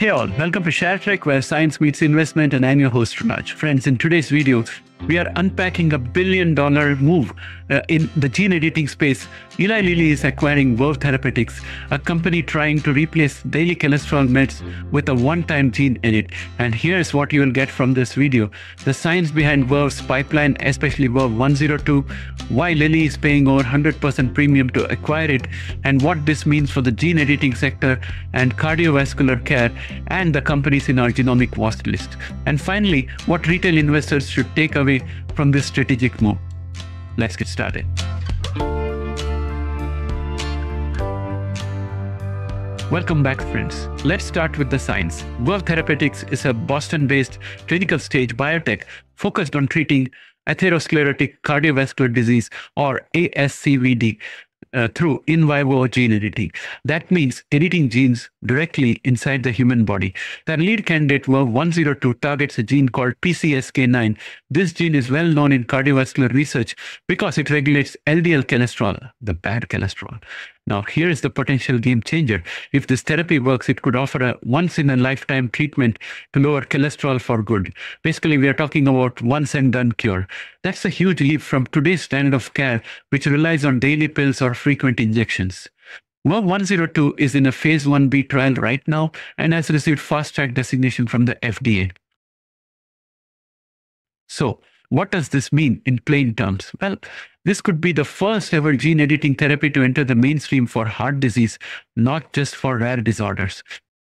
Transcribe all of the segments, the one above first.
Hey all, welcome to ShareTreck where science meets investment and I'm your host Raj. Friends, in today's video, we are unpacking a billion dollar move uh, in the gene editing space. Eli Lilly is acquiring Verve Therapeutics, a company trying to replace daily cholesterol meds with a one-time gene edit. And here's what you will get from this video. The science behind Verve's pipeline, especially Verve 102, why Lilly is paying over 100% premium to acquire it, and what this means for the gene editing sector and cardiovascular care and the companies in our genomic watch list. And finally, what retail investors should take away from this strategic move. Let's get started. Welcome back, friends. Let's start with the science. Verve Therapeutics is a Boston based clinical stage biotech focused on treating atherosclerotic cardiovascular disease or ASCVD uh, through in vivo gene editing. That means editing genes directly inside the human body. Their lead candidate, Verve 102, targets a gene called PCSK9. This gene is well known in cardiovascular research because it regulates LDL cholesterol, the bad cholesterol. Now, here is the potential game changer. If this therapy works, it could offer a once in a lifetime treatment to lower cholesterol for good. Basically, we are talking about once and done cure. That's a huge leap from today's standard of care, which relies on daily pills or frequent injections. Verve 102 is in a phase 1b trial right now and has received fast track designation from the FDA. So, what does this mean in plain terms? Well, this could be the first ever gene editing therapy to enter the mainstream for heart disease, not just for rare disorders.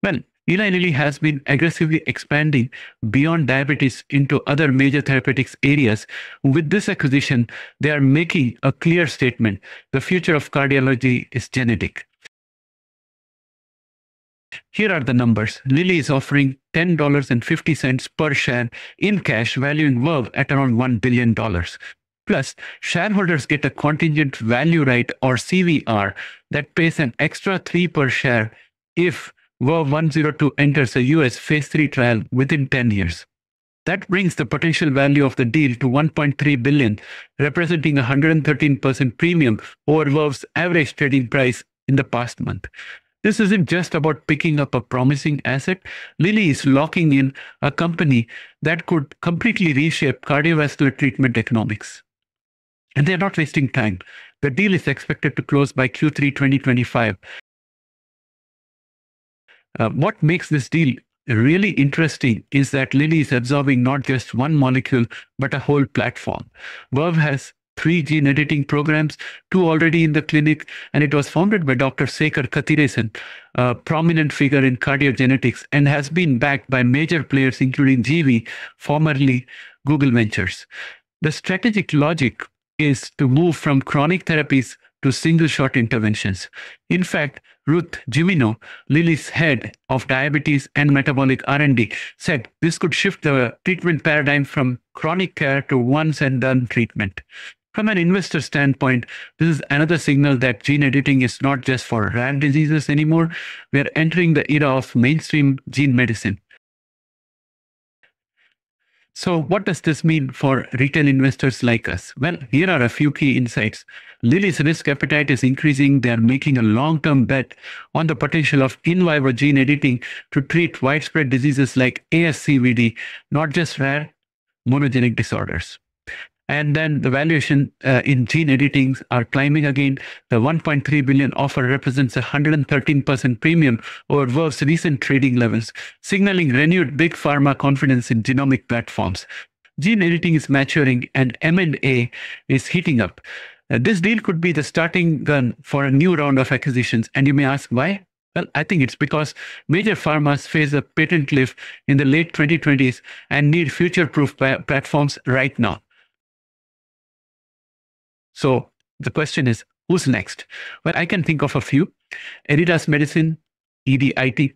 Well, Eli Lilly has been aggressively expanding beyond diabetes into other major therapeutics areas. With this acquisition, they are making a clear statement. The future of cardiology is genetic. Here are the numbers. Lilly is offering $10.50 per share in cash, valuing Verve at around $1 billion. Plus, shareholders get a contingent value right or CVR that pays an extra 3 per share if Verve 102 enters a US phase 3 trial within 10 years. That brings the potential value of the deal to 1.3 billion, representing a 113% premium over Verve's average trading price in the past month. This isn't just about picking up a promising asset. Lilly is locking in a company that could completely reshape cardiovascular treatment economics. And they're not wasting time. The deal is expected to close by Q3 2025. Uh, what makes this deal really interesting is that Lilly is absorbing not just one molecule, but a whole platform. Verve has three gene editing programs, two already in the clinic, and it was founded by Dr. Sekar Kathiresan, a prominent figure in cardiogenetics, and has been backed by major players including GV, formerly Google Ventures. The strategic logic is to move from chronic therapies to single shot interventions. In fact, Ruth Gimeno, Lilly's head of diabetes and metabolic R&D, said this could shift the treatment paradigm from chronic care to once and done treatment. From an investor standpoint, this is another signal that gene editing is not just for rare diseases anymore. We are entering the era of mainstream gene medicine. So, what does this mean for retail investors like us? Well, here are a few key insights. Lilly's risk appetite is increasing. They are making a long term bet on the potential of in vivo gene editing to treat widespread diseases like ASCVD, not just rare monogenic disorders. And then the valuation uh, in gene editing are climbing again. The 1.3 billion offer represents a 113% premium over Verve's recent trading levels, signaling renewed big pharma confidence in genomic platforms. Gene editing is maturing and M&A is heating up. Uh, this deal could be the starting gun for a new round of acquisitions. And you may ask why? Well, I think it's because major pharmas face a patent cliff in the late 2020s and need future proof platforms right now. So the question is, who's next? Well, I can think of a few. Editas Medicine, EDIT.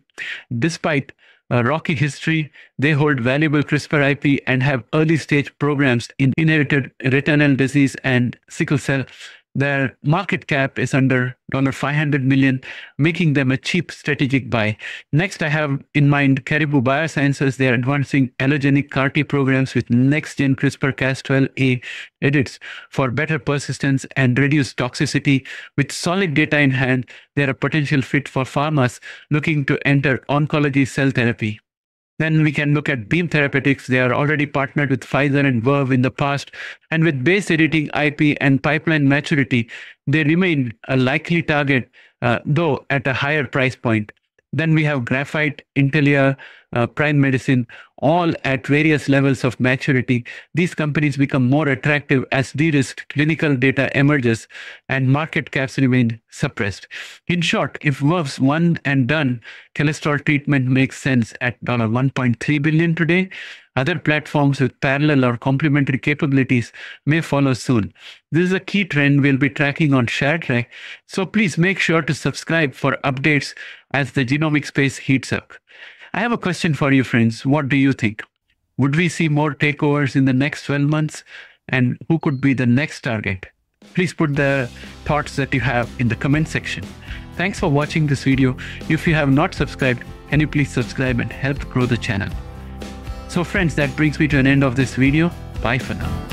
Despite a rocky history, they hold valuable CRISPR IP and have early stage programs in inherited retinal disease and sickle cell Their market cap is under $500 million, making them a cheap strategic buy. Next, I have in mind Caribou Biosciences. They are advancing allogenic CAR T programs with next gen CRISPR Cas12a edits for better persistence and reduced toxicity. With solid data in hand, they are a potential fit for pharmas looking to enter oncology cell therapy. Then we can look at Beam Therapeutics. They are already partnered with Pfizer and Verve in the past. And with base editing IP and pipeline maturity, they remain a likely target, uh, though at a higher price point. Then we have Graphite, Intellia, uh, Prime Medicine, all at various levels of maturity. These companies become more attractive as de-risked clinical data emerges and market caps remain suppressed. In short, if Verve's one and done cholesterol treatment makes sense at $1.3 billion today, other platforms with parallel or complementary capabilities may follow soon. This is a key trend we'll be tracking on ShareTreck, so please make sure to subscribe for updates as the genomic space heats up. I have a question for you, friends. What do you think? Would we see more takeovers in the next 12 months? And who could be the next target? Please put the thoughts that you have in the comment section. Thanks for watching this video. If you have not subscribed, can you please subscribe and help grow the channel? So friends, that brings me to an end of this video. Bye for now.